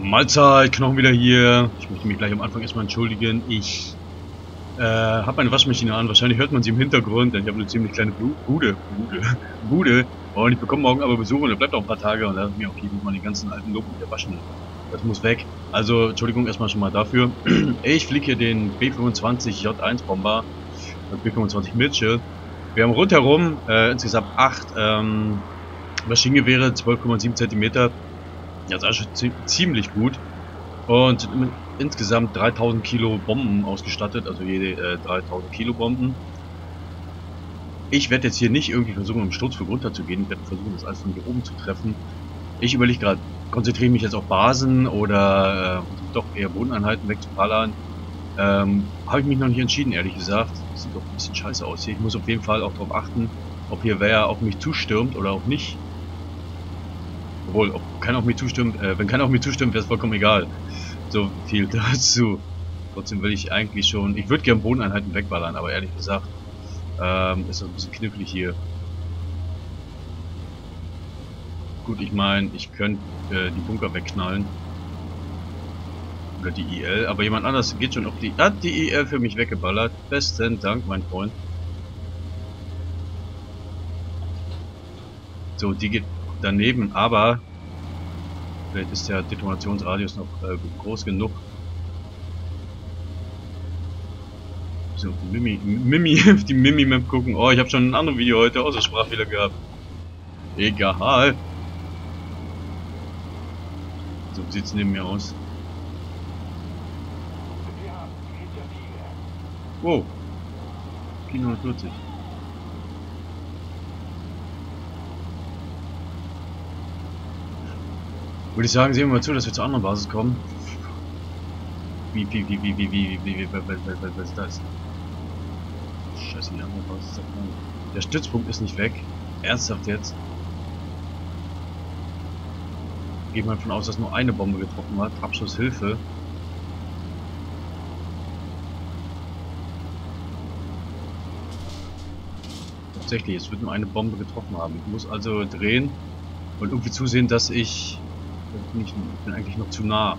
Mahlzeit, Knochen wieder hier. Ich möchte mich gleich am Anfang erstmal entschuldigen. Ich äh, habe meine Waschmaschine an. Wahrscheinlich hört man sie im Hintergrund, denn ich habe eine ziemlich kleine Bu Bude. Bude. Bude. Und ich bekomme morgen aber Besuch und er bleibt auch ein paar Tage und da ist mir okay, muss man die ganzen alten Loben wieder waschen. Das muss weg. Also, Entschuldigung erstmal schon mal dafür. Ich fliege hier den B-25 J1 Bomber und B-25 Mitchell. Wir haben rundherum äh, insgesamt 8 ähm, Maschinengewehre, 12,7 cm. Das ist also ziemlich gut. Und insgesamt 3000 Kilo Bomben ausgestattet, also jede äh, 3000 Kilo Bomben. Ich werde jetzt hier nicht irgendwie versuchen, im Sturzflug runterzugehen. Ich werde versuchen, das alles von hier oben zu treffen. Ich überlege gerade, konzentriere mich jetzt auf Basen oder äh, doch eher Bodeneinheiten wegzuballern. Ähm, Habe ich mich noch nicht entschieden, ehrlich gesagt. Sieht doch ein bisschen scheiße aus hier. Ich muss auf jeden Fall auch darauf achten, ob hier wer auf mich zustürmt oder auch nicht. Obwohl, ob keiner auf mich zustimmt, äh, wenn keiner auf mich zustimmt, wäre es vollkommen egal. So viel dazu. Trotzdem will ich eigentlich schon, ich würde gerne Bodeneinheiten wegballern, aber ehrlich gesagt, ähm, ist das ein bisschen knifflig hier. Gut, ich meine, ich könnte äh, die Bunker wegknallen. Oder die IL, aber jemand anders geht schon auf die... Hat die IL für mich weggeballert. Besten Dank, mein Freund. So, die geht daneben, aber vielleicht ist der Detonationsradius noch äh, groß genug. So, Mimi, Mimi, auf die Mimi-Map gucken. Oh, ich habe schon ein anderes Video heute außer Sprachfehler gehabt. Egal. So sieht's neben mir aus. Wow. Kino 140. Würde ich sagen, sehen wir mal zu, dass wir zur anderen Basis kommen. Wie, wie, wie, wie, wie, wie, wie, wie, was ist das? Scheiße, die andere Basis. Der Stützpunkt ist nicht weg. Ernsthaft jetzt? Gehen wir davon aus, dass nur eine Bombe getroffen hat. Abschusshilfe. Tatsächlich, es wird nur eine Bombe getroffen haben. Ich muss also drehen und irgendwie zusehen, dass ich bin ich, bin eigentlich noch zu nah.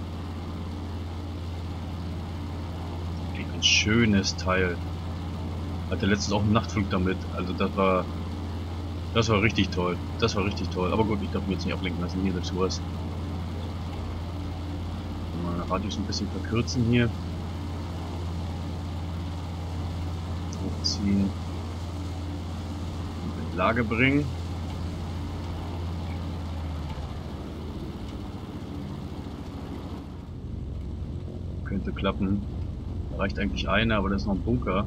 Ein schönes Teil. Hatte letztens auch einen Nachtflug damit. Also das war... Das war richtig toll. Das war richtig toll. Aber gut, ich darf mich jetzt nicht ablenken lassen. Hier dazu was. Mal Radius ein bisschen verkürzen hier. Hochziehen. In Lage bringen. Könnte klappen. Da reicht eigentlich eine, aber das ist noch ein Bunker.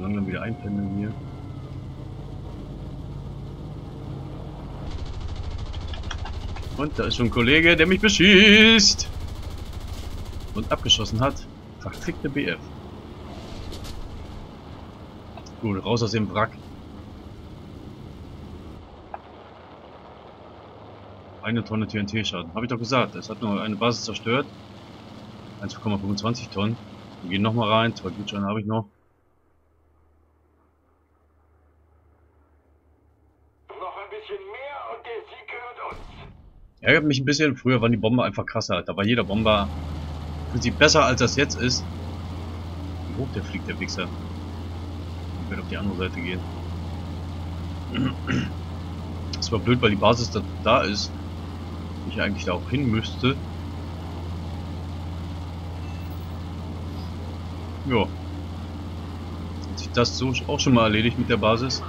Langsam wieder einpendeln hier. Und da ist schon ein Kollege, der mich beschießt. Und abgeschossen hat. Verfickte BF. Gut, raus aus dem Wrack. Eine Tonne TNT-Schaden. Habe ich doch gesagt. Es hat nur eine Basis zerstört. 1,25 Tonnen. Wir gehen nochmal rein. Zwei Gutscheine habe ich noch. Noch ein bisschen mehr und der Sieg gehört uns. Ärgert mich ein bisschen. Früher waren die Bomber einfach krasser. Da war jeder Bomber im Prinzip besser als das jetzt ist. Wie hoch der fliegt, der Wichser. Ich werde auf die andere Seite gehen. Das war blöd, weil die Basis da, da ist ich eigentlich da auch hin müsste. Ja. Hat sich das so auch schon mal erledigt mit der Basis.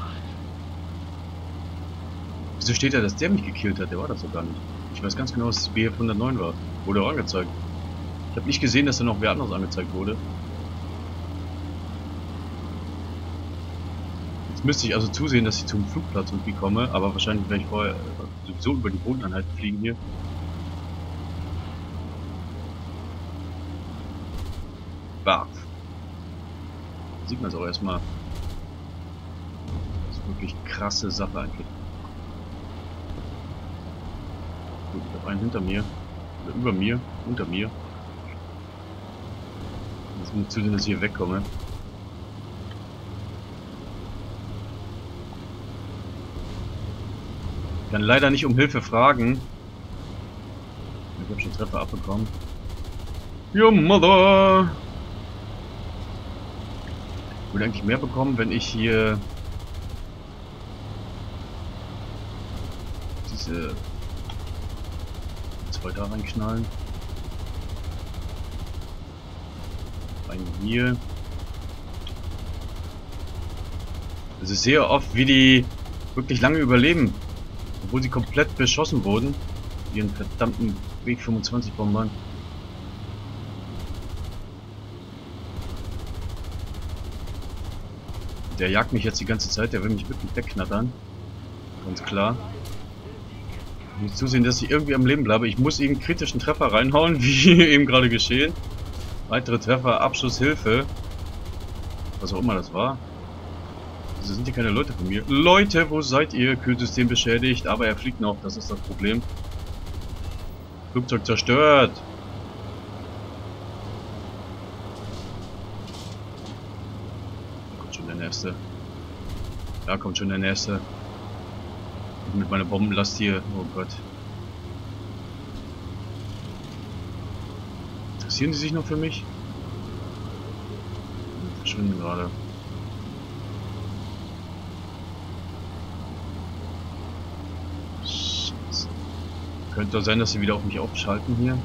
Wieso steht da, dass der mich gekillt hat? Der war das doch gar nicht. Ich weiß ganz genau, dass es BF 109 war. Wurde auch angezeigt. Ich habe nicht gesehen, dass da noch wer anderes angezeigt wurde. Jetzt müsste ich also zusehen, dass ich zum Flugplatz irgendwie komme, aber wahrscheinlich werde ich vorher sowieso über die Bodeneinheiten fliegen hier. Bah. Sieht man es auch erstmal. Das ist wirklich krasse Sache eigentlich. Gut, ich habe einen hinter mir. Oder über mir. Unter mir. Jetzt muss ich zusehen, dass ich hier wegkomme. Kann leider nicht um Hilfe fragen. Ich habe schon Treffer abbekommen. Your mother! Ich würde eigentlich mehr bekommen, wenn ich hier diese zwei da reinknallen. Ein hier. Also ich sehe oft, wie die wirklich lange überleben. Obwohl sie komplett beschossen wurden. Ihren verdammten Weg 25 Bombern. Der jagt mich jetzt die ganze Zeit, der will mich wirklich wegknattern. Ganz klar. Ich muss zusehen, dass ich irgendwie am Leben bleibe. Ich muss eben kritischen Treffer reinhauen, wie eben gerade geschehen. Weitere Treffer, Abschuss, Hilfe. Was auch immer das war. Wieso sind hier keine Leute von mir? Leute, wo seid ihr? Kühlsystem beschädigt, aber er fliegt noch, das ist das Problem. Flugzeug zerstört. Kommt schon der nächste. Da kommt schon der nächste. Mit meiner Bombenlast hier. Oh Gott. Interessieren sie sich noch für mich? Verschwinden gerade. Könnte doch sein, dass sie wieder auf mich aufschalten hier.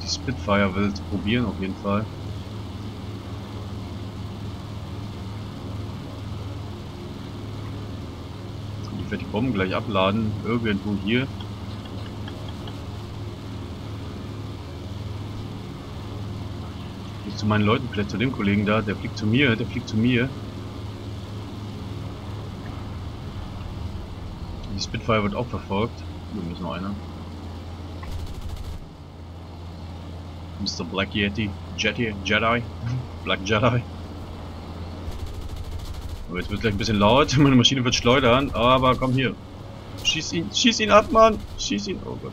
Die Spitfire will es probieren auf jeden Fall. Ich werde die Bomben gleich abladen. Irgendwo hier. Zu meinen Leuten, vielleicht zu dem Kollegen da. Der fliegt zu mir, der fliegt zu mir. Spitfire wird auch verfolgt. Hier ist noch einer. Mr. Black Yeti. Jetty, Jedi. Black Jedi. Aber jetzt wird gleich ein bisschen laut. Meine Maschine wird schleudern. Aber komm hier. Schieß ihn. Schieß ihn ab, Mann. Schieß ihn. Oh Gott.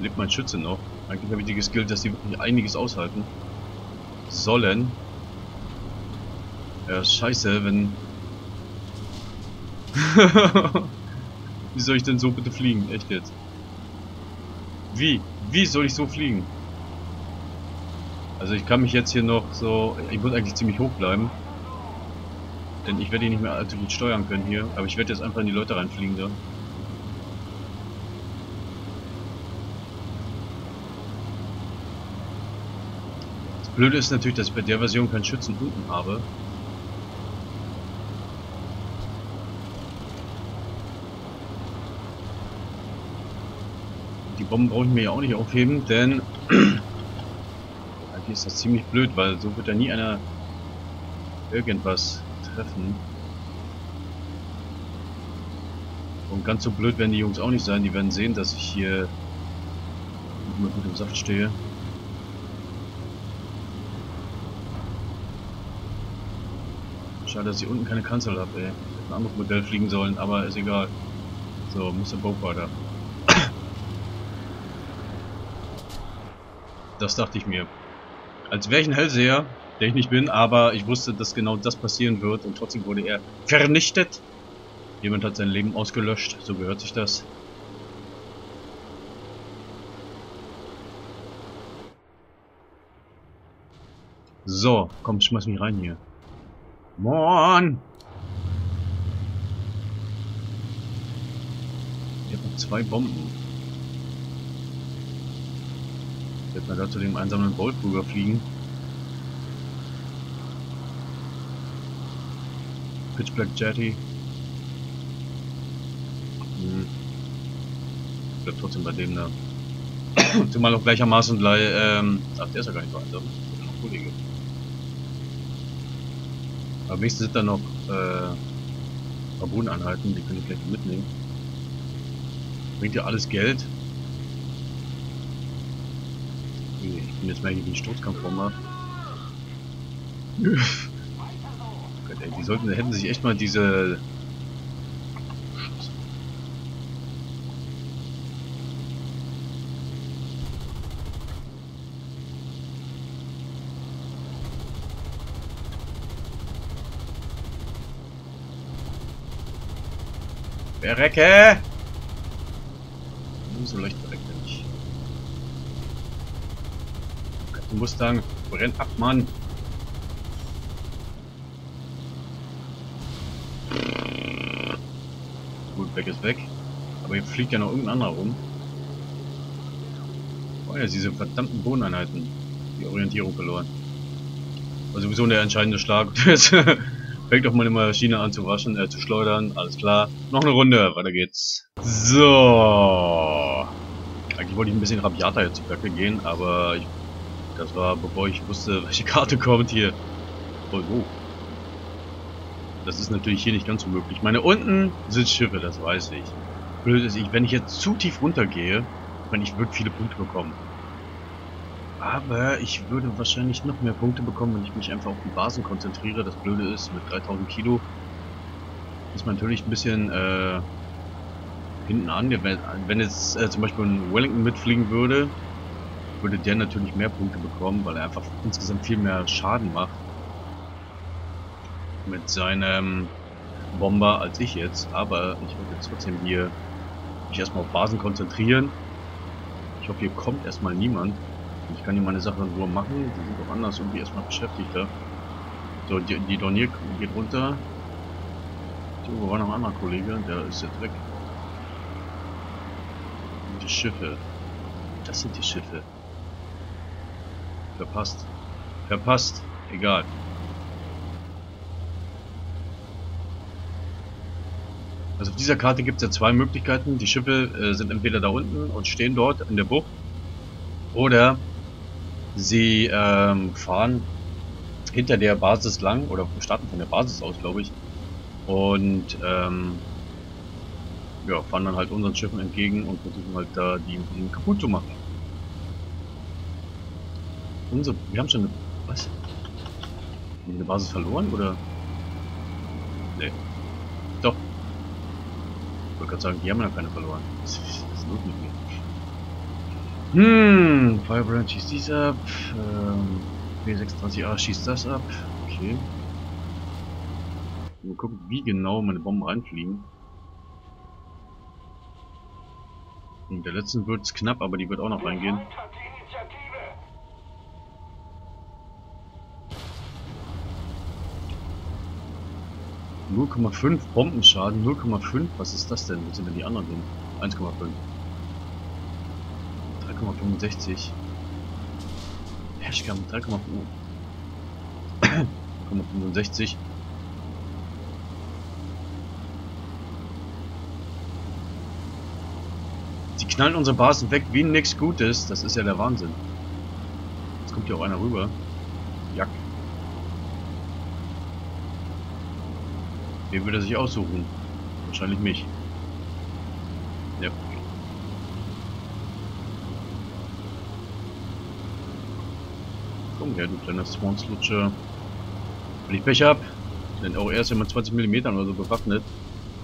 Lebt mein Schütze noch. Eigentlich habe ich die geskillt, dass die wirklich einiges aushalten. Sollen. Ja, scheiße, wenn Wie soll ich denn so bitte fliegen? Echt jetzt? Wie? Wie soll ich so fliegen? Also ich kann mich jetzt hier noch so... Ich muss eigentlich ziemlich hoch bleiben. Denn ich werde hier nicht mehr allzu gut steuern können hier. Aber ich werde jetzt einfach in die Leute reinfliegen da. Das Blöde ist natürlich, dass ich bei der Version keinen Schützen unten habe. Die Bomben brauche ich mir ja auch nicht aufheben, denn eigentlich ist das ziemlich blöd, weil so wird ja nie einer irgendwas treffen. Und ganz so blöd werden die Jungs auch nicht sein, die werden sehen, dass ich hier immer gut im Saft stehe. Schade, dass ich unten keine Kanzel habe, ey. Ich hätte ein anderes Modell fliegen sollen, aber ist egal. So, Mr. Bowfighter. Das dachte ich mir. Als wäre ich ein Hellseher, der ich nicht bin, aber ich wusste, dass genau das passieren wird und trotzdem wurde er vernichtet. Jemand hat sein Leben ausgelöscht, so gehört sich das. So, komm, schmeiß mich rein hier. Moin! Ich habe noch zwei Bomben. Wird man da zu dem einsamen Wolf rüberfliegen. Pitch Black Jetty. Hm. Bleibt trotzdem bei dem da. Zumal auch gleichermaßen gleich, ähm, ach, der ist ja gar nicht so einsam. Das ist noch Kollege. Aber wenigstens sind da noch, äh, Carboneinheiten, die können ich vielleicht mitnehmen. Bringt ja alles Geld. Also, ich bin jetzt mal gegen den Sturzkampf mal. Die sollten, hätten sich echt mal diese Verrecke! Mustang, brennt ab, Mann! Gut, weg ist weg. Aber hier fliegt ja noch irgendein anderer rum. Oh ja, diese verdammten Bodeneinheiten. Die Orientierung verloren. War sowieso der entscheidende Schlag. Fängt doch mal eine Maschine an zu waschen, äh, zu schleudern. Alles klar. Noch eine Runde, weiter geht's. So. Eigentlich wollte ich ein bisschen rabiater jetzt zu Blöcke gehen, aber ich, das war bevor ich wusste, welche Karte kommt hier. Oh, oh. Das ist natürlich hier nicht ganz so möglich. Ich meine, unten sind Schiffe, das weiß ich. Blöd ist, ich, wenn ich jetzt zu tief runtergehe, meine, ich würde viele Punkte bekommen. Aber ich würde wahrscheinlich noch mehr Punkte bekommen, wenn ich mich einfach auf die Basen konzentriere. Das Blöde ist, mit 3000 Kilo ist man natürlich ein bisschen äh, hinten an. Wenn, wenn jetzt äh, zum Beispiel ein Wellington mitfliegen würde, würde der natürlich mehr Punkte bekommen, weil er einfach insgesamt viel mehr Schaden macht mit seinem Bomber als ich jetzt. Aber ich würde jetzt trotzdem hier mich erstmal auf Basen konzentrieren. Ich hoffe, hier kommt erstmal niemand. Ich kann hier meine Sachen in Ruhe machen. Die sind doch anders irgendwie erstmal beschäftigt da. So, die, die Dornier geht runter. So, wo war noch ein anderer Kollege? Der ist jetzt weg. Die Schiffe. Das sind die Schiffe. Verpasst. Verpasst. Egal. Also auf dieser Karte gibt es ja zwei Möglichkeiten. Die Schiffe äh, sind entweder da unten und stehen dort in der Bucht. Oder sie ähm, fahren hinter der Basis lang oder starten von der Basis aus, glaube ich. Und ähm, ja, fahren dann halt unseren Schiffen entgegen und versuchen halt da die, die kaputt zu machen. Unsere, wir haben schon eine, was? Eine Basis verloren oder? Nee. Doch, wollte gerade sagen, die haben ja keine verloren. Was ist los mit mir? Hm, Firebrand schießt dies ab. Ähm, B26A schießt das ab. Okay. Mal gucken, wie genau meine Bomben reinfliegen. In der letzten wird es knapp, aber die wird auch noch reingehen. 0,5 Bombenschaden, 0,5, was ist das denn? Wo sind denn die anderen hin? 1,5. 3,65. Hashcam 3,65. Sie knallen unsere Basen weg wie nichts Gutes. Das ist ja der Wahnsinn. Jetzt kommt hier auch einer rüber. Wen würde er sich aussuchen? Wahrscheinlich mich. Ja. Komm her, du kleiner Swanslutscher. Wenn ich Pech hab, denn auch er ist ja mit 20 mm oder so bewaffnet.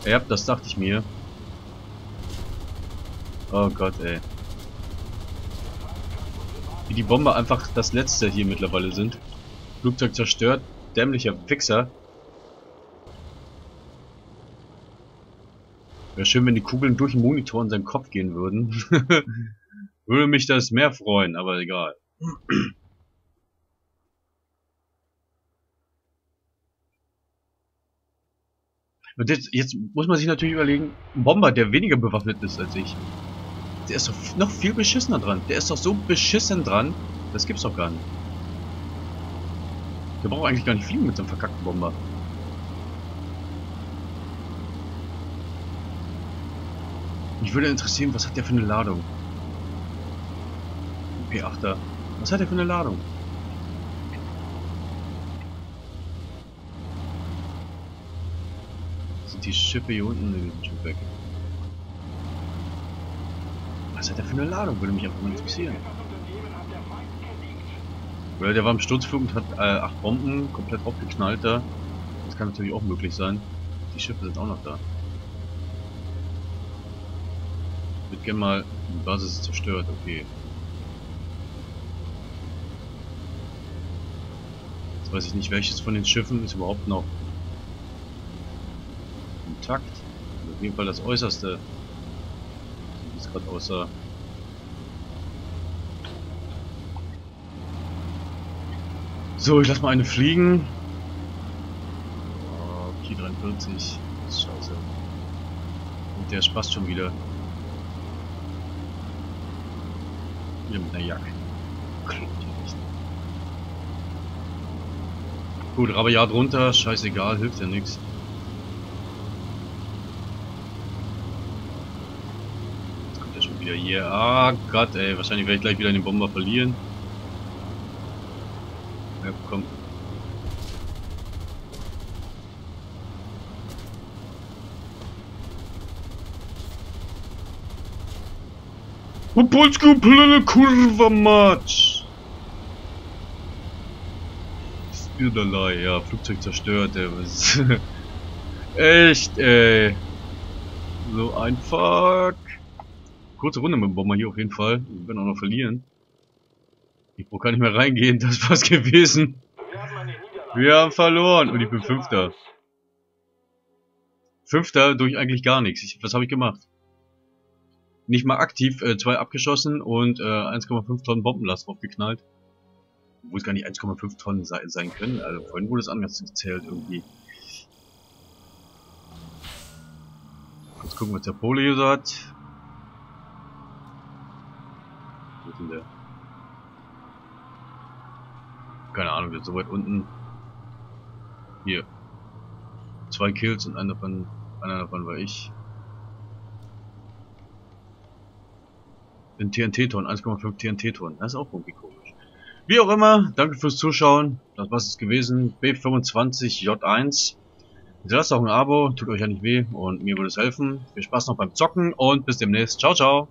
Ja, das dachte ich mir. Oh Gott, ey. Wie die Bomber einfach das letzte hier mittlerweile sind. Flugzeug zerstört. Dämlicher Fixer. Wäre schön, wenn die Kugeln durch den Monitor in seinen Kopf gehen würden. Würde mich das mehr freuen, aber egal. Und jetzt, jetzt muss man sich natürlich überlegen, ein Bomber, der weniger bewaffnet ist als ich, der ist doch noch viel beschissener dran. Der ist doch so beschissen dran, das gibt's doch gar nicht. Der braucht eigentlich gar nicht fliegen mit so einem verkackten Bomber. Mich würde interessieren, was hat der für eine Ladung? P8er. Was hat der für eine Ladung? Sind die Schiffe hier unten? Ne, sind schon weg. Was hat der für eine Ladung? Würde mich einfach mal interessieren. Oder der war im Sturzflug und hat äh, acht Bomben komplett aufgeknallt da. Das kann natürlich auch möglich sein. Die Schiffe sind auch noch da. Gerne mal... Die Basis ist zerstört, okay. Jetzt weiß ich nicht, welches von den Schiffen ist überhaupt noch intakt. Auf jeden Fall das Äußerste. Wie es gerade aussah. So, ich lass mal eine fliegen. Oh, Ki 43. Scheiße. Und der spaßt schon wieder. Wieder mit einer Jacke. Gut, Rabiat runter, scheißegal, hilft ja nichts. Jetzt kommt er schon wieder hier. Ah Gott, ey, wahrscheinlich werde ich gleich wieder den Bomber verlieren. Ja, komm. Polsku plele kurwa mać! Spierderlei, ja, Flugzeug zerstört, ey. Echt, ey. So einfach. Kurze Runde mit dem Bomber hier auf jeden Fall. Wir werden auch noch verlieren. Ich brauche gar nicht mehr reingehen, das war's gewesen. Wir haben verloren und ich bin Fünfter. Fünfter durch eigentlich gar nichts. Ich, was habe ich gemacht? Nicht mal aktiv, äh, zwei abgeschossen und äh, 1,5 Tonnen Bombenlast draufgeknallt. Obwohl es gar nicht 1,5 Tonnen sei, sein können. Also vorhin wurde es anders gezählt irgendwie. Kurz gucken, was der Pole hier sagt. Wo ist denn der? Keine Ahnung, der ist so weit unten. Hier. Zwei Kills und einer davon, einer davon war ich. In TNT-Ton, 1,5 TNT-Ton. Das ist auch irgendwie komisch. Wie auch immer, danke fürs Zuschauen. Das war's jetzt gewesen. B25J1. Lasst auch ein Abo, tut euch ja nicht weh und mir würde es helfen. Viel Spaß noch beim Zocken und bis demnächst. Ciao, ciao.